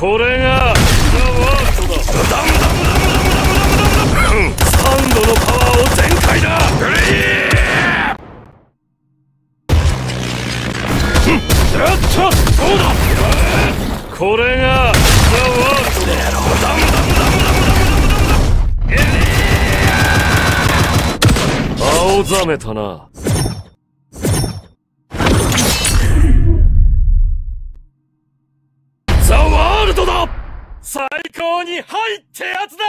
これがザ・ワールドだ！ダムダムダムダムダムダムダムサンドのパワーを全開だグレイやったどうだこれがザ・ワールドだ。ダムダムダムダムダムダムダム青ざめたな。ザ・ワールドだ。最高に入ってやつだ。